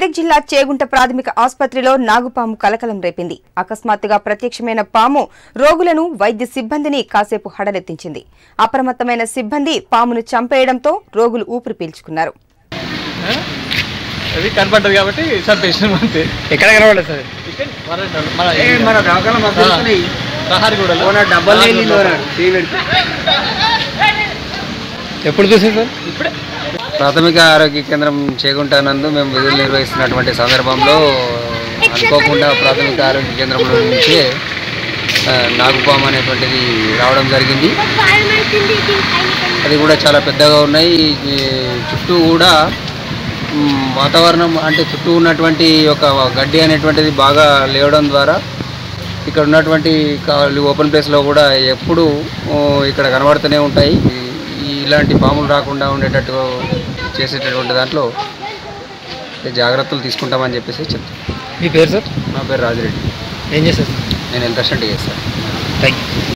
మెదక్ జిల్లా చేగుంట ప్రాథమిక ఆసుపత్రిలో నాగుపాము కలకలం రేపింది. అకస్మాత్తుగా ప్రత్యక్షమైన పాము రోగులను వైద్య సిబ్బందిని కాసేపు హడలెత్తించింది. అప్రమత్తమైన సిబ్బంది పామును చంపేయడంతో రోగులు ఊపిరి పీల్చుకున్నారు. అది కనపడ్డది కాబట్టి చంపేసినాం అంతే. ఎక్కడ సార్. ఎప్పుడు చూసారు సార్ ఇప్పుడే. ప్రాథమిక ఆరోగ్య కేంద్రం చేకుంటానందు మేము విధులు నిర్వహిస్తున్నటువంటి సందర్భంలో అనుకోకుండా ప్రాథమిక ఆరోగ్య కేంద్రంలో నుంచి నాగుపాము అనేటువంటిది రావడం జరిగింది. అది కూడా చాలా పెద్దగా ఉన్నాయి. చుట్టూ కూడా వాతావరణం అంటే చుట్టూ ఉన్నటువంటి ఒక గడ్డి అనేటువంటిది బాగా లేవడం ద్వారా ఇక్కడ ఉన్నటువంటి ఓపెన్ ప్లేస్లో కూడా ఎప్పుడు ఇక్కడ కనబడుతూనే ఉంటాయి. ఇలాంటి పాములు రాకుండా ఉండేటట్టు చేసేటటువంటి దాంట్లో జాగ్రత్తలు తీసుకుంటామని చెప్పేసి చెప్తాను. మీ పేరు సార్? నా పేరు రాజిరెడ్డి. ఏం చేస్తారు నేను అసిస్టెంట్ చేస్తాను. Thank you